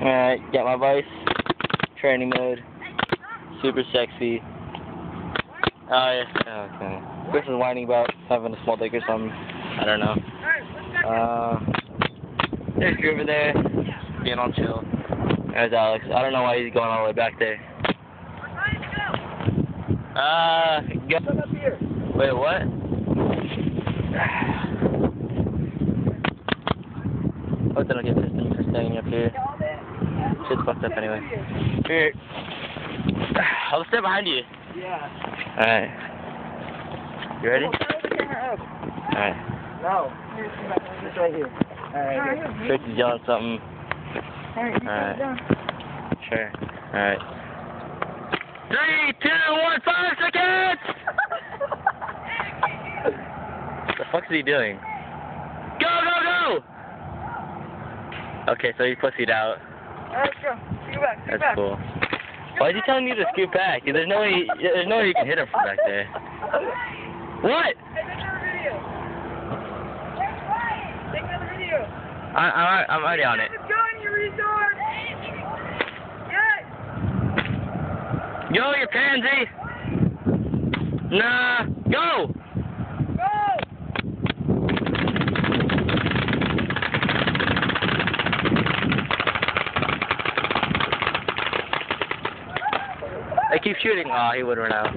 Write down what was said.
Alright, got my vice. Training mode. Super sexy. Oh yeah. Okay. Chris is whining about having a small dick or something. I don't know. Uh, there's Drew over there, being all chill. There's Alex. I don't know why he's going all the way back there. Uh, go. Wait, what? Hope they don't get pissed at me for standing up here. Shit's fucked up anyway. Here. I'll stay behind you. Yeah. Alright. You ready? Alright. No. Just right here. Alright. Chris is yelling something. Alright. Sure. Alright. Three, two, one, five seconds! the fuck is he doing? Go, go, go! Okay, so he pussied out. Alright, go. Scoot back. Go That's back. cool. Why is he telling you to scoot back? There's no way. There's no way you can hit him from back there. What? Hey, take another video. Take another video. I, I, I'm already on it. It's going, you retard. Yes. Yo, you pansy! Nah! Go. I keep shooting. Aw, he would run out.